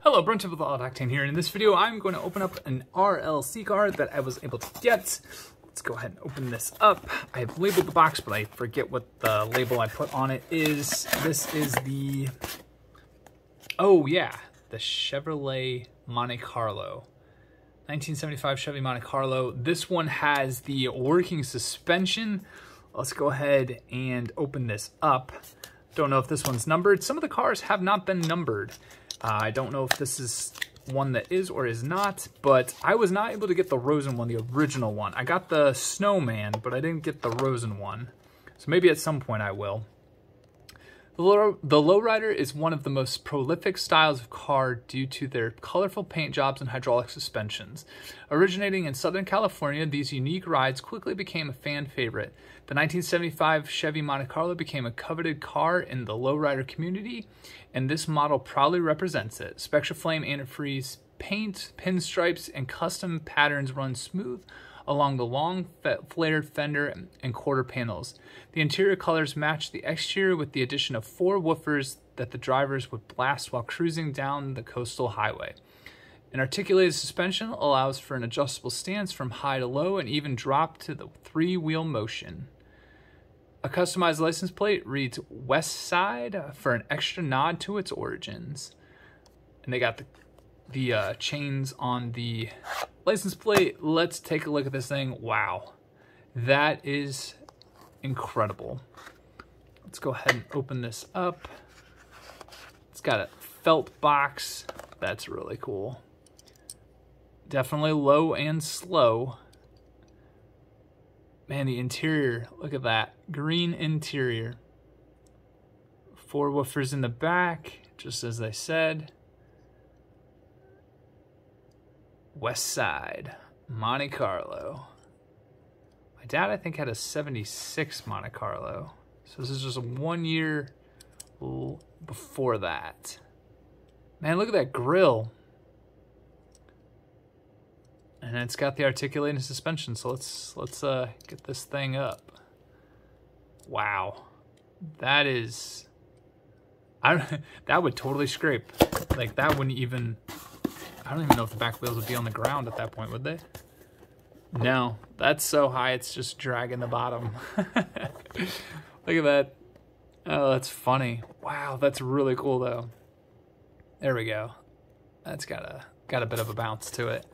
Hello, Brent of the Octane here. and In this video, I'm going to open up an RLC card that I was able to get. Let's go ahead and open this up. I've labeled the box, but I forget what the label I put on it is. This is the, oh yeah, the Chevrolet Monte Carlo. 1975 Chevy Monte Carlo. This one has the working suspension. Let's go ahead and open this up. Don't know if this one's numbered. Some of the cars have not been numbered. Uh, I don't know if this is one that is or is not, but I was not able to get the Rosen one, the original one. I got the Snowman, but I didn't get the Rosen one. So maybe at some point I will. The, low, the lowrider is one of the most prolific styles of car due to their colorful paint jobs and hydraulic suspensions. Originating in Southern California, these unique rides quickly became a fan favorite. The 1975 Chevy Monte Carlo became a coveted car in the lowrider community, and this model proudly represents it. Spectraflame antifreeze paint, pinstripes, and custom patterns run smooth along the long flared fender and quarter panels. The interior colors match the exterior with the addition of four woofers that the drivers would blast while cruising down the coastal highway. An articulated suspension allows for an adjustable stance from high to low and even drop to the three-wheel motion. A customized license plate reads West Side for an extra nod to its origins. And they got the the uh, chains on the license plate. Let's take a look at this thing. Wow, that is incredible. Let's go ahead and open this up. It's got a felt box. That's really cool. Definitely low and slow. Man, the interior, look at that. Green interior. Four woofers in the back, just as I said. West Side, Monte Carlo. My dad, I think, had a 76 Monte Carlo. So this is just one year before that. Man, look at that grill. And it's got the articulating suspension, so let's let's uh, get this thing up. Wow. That is I that would totally scrape. Like that wouldn't even I don't even know if the back wheels would be on the ground at that point, would they? No, that's so high it's just dragging the bottom. Look at that. Oh, that's funny. Wow, that's really cool though. There we go. That's got a got a bit of a bounce to it.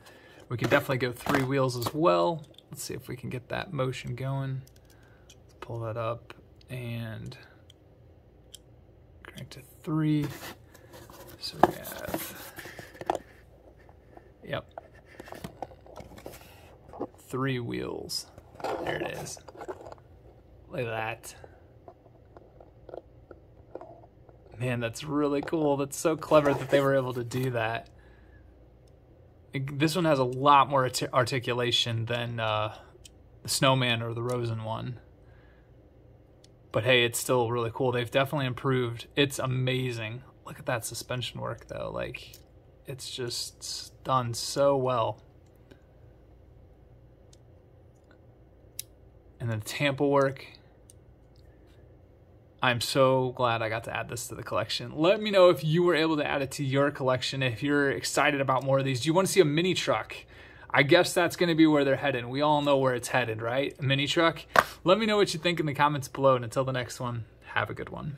We can definitely go three wheels as well. Let's see if we can get that motion going. Let's pull that up and crank to three. So we have Three wheels. There it is. Look at that. Man, that's really cool. That's so clever that they were able to do that. This one has a lot more articulation than uh, the Snowman or the Rosen one. But hey, it's still really cool. They've definitely improved. It's amazing. Look at that suspension work, though. Like, it's just done so well. And the tampo work. I'm so glad I got to add this to the collection. Let me know if you were able to add it to your collection, if you're excited about more of these. Do you want to see a mini truck? I guess that's going to be where they're headed. We all know where it's headed, right? A mini truck. Let me know what you think in the comments below. And until the next one, have a good one.